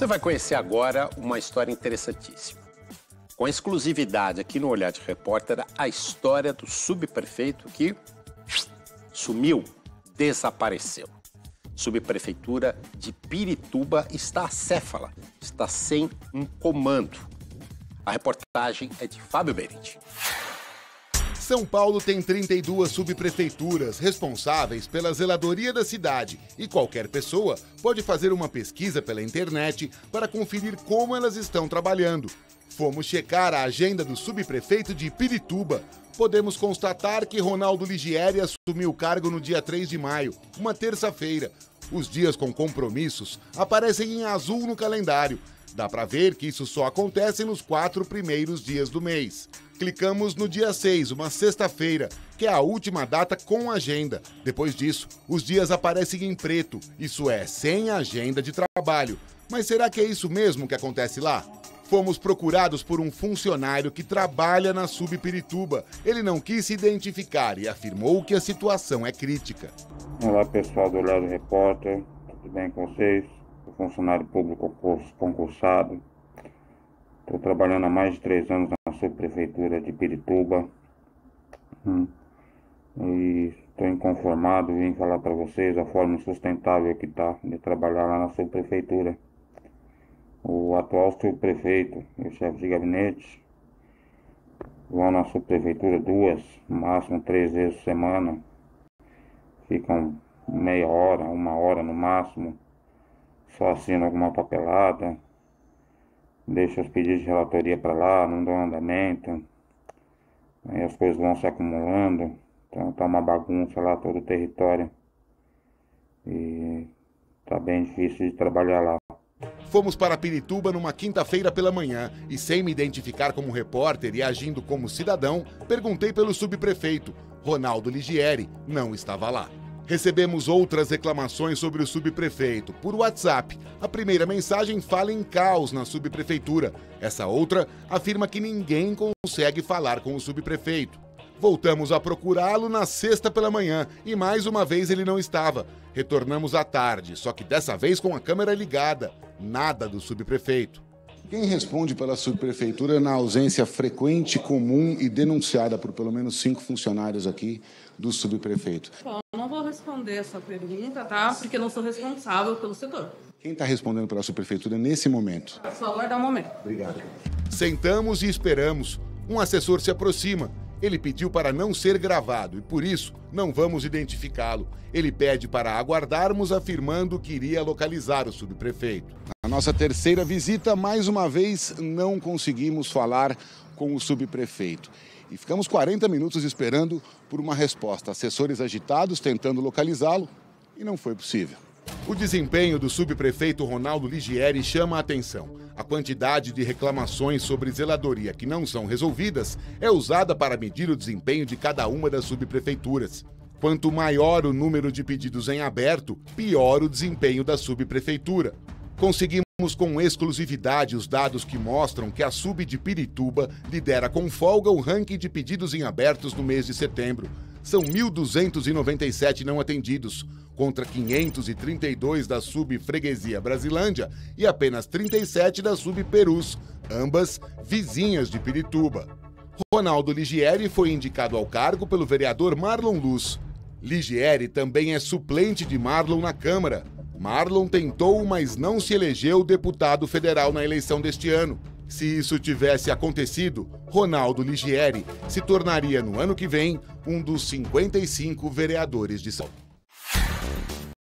Você vai conhecer agora uma história interessantíssima. Com exclusividade aqui no Olhar de Repórter, a história do subprefeito que sumiu, desapareceu. Subprefeitura de Pirituba está acéfala, está sem um comando. A reportagem é de Fábio Beriti. São Paulo tem 32 subprefeituras responsáveis pela zeladoria da cidade e qualquer pessoa pode fazer uma pesquisa pela internet para conferir como elas estão trabalhando. Fomos checar a agenda do subprefeito de Pirituba. Podemos constatar que Ronaldo Ligieri assumiu o cargo no dia 3 de maio, uma terça-feira. Os dias com compromissos aparecem em azul no calendário. Dá para ver que isso só acontece nos quatro primeiros dias do mês. Clicamos no dia 6, uma sexta-feira, que é a última data com agenda. Depois disso, os dias aparecem em preto, isso é, sem agenda de trabalho. Mas será que é isso mesmo que acontece lá? Fomos procurados por um funcionário que trabalha na Subpirituba. Ele não quis se identificar e afirmou que a situação é crítica. Olá pessoal do Olhar do Repórter, tudo bem com vocês? Funcionário público concursado. Estou trabalhando há mais de três anos na subprefeitura de Pirituba. Hum. E estou inconformado, vim falar para vocês a forma sustentável que está de trabalhar lá na subprefeitura. O atual subprefeito e o chefe de gabinete vão na subprefeitura duas, no máximo três vezes por semana. Ficam meia hora, uma hora no máximo, só assinam alguma papelada deixa os pedidos de relatoria para lá, não dá andamento, aí as coisas vão se acumulando, então tá uma bagunça lá todo o território e tá bem difícil de trabalhar lá. Fomos para Pirituba numa quinta-feira pela manhã e, sem me identificar como repórter e agindo como cidadão, perguntei pelo subprefeito. Ronaldo Ligieri não estava lá. Recebemos outras reclamações sobre o subprefeito por WhatsApp. A primeira mensagem fala em caos na subprefeitura. Essa outra afirma que ninguém consegue falar com o subprefeito. Voltamos a procurá-lo na sexta pela manhã e mais uma vez ele não estava. Retornamos à tarde, só que dessa vez com a câmera ligada. Nada do subprefeito. Quem responde pela subprefeitura na ausência frequente, comum e denunciada por pelo menos cinco funcionários aqui do subprefeito? Vou responder essa pergunta, tá? Porque eu não sou responsável pelo setor. Quem está respondendo pela subprefeitura nesse momento? É só aguardar um momento. Obrigado. Sentamos e esperamos. Um assessor se aproxima. Ele pediu para não ser gravado e, por isso, não vamos identificá-lo. Ele pede para aguardarmos, afirmando que iria localizar o subprefeito. Na nossa terceira visita, mais uma vez, não conseguimos falar com o subprefeito. E ficamos 40 minutos esperando por uma resposta. Assessores agitados tentando localizá-lo e não foi possível. O desempenho do subprefeito Ronaldo Ligieri chama a atenção. A quantidade de reclamações sobre zeladoria que não são resolvidas é usada para medir o desempenho de cada uma das subprefeituras. Quanto maior o número de pedidos em aberto, pior o desempenho da subprefeitura. Conseguimos com exclusividade os dados que mostram que a Sub de Pirituba lidera com folga o ranking de pedidos em abertos no mês de setembro. São 1.297 não atendidos, contra 532 da Sub Freguesia Brasilândia e apenas 37 da Sub Perus, ambas vizinhas de Pirituba. Ronaldo Ligieri foi indicado ao cargo pelo vereador Marlon Luz. Ligieri também é suplente de Marlon na Câmara, Marlon tentou, mas não se elegeu deputado federal na eleição deste ano. Se isso tivesse acontecido, Ronaldo Ligieri se tornaria no ano que vem um dos 55 vereadores de São Paulo.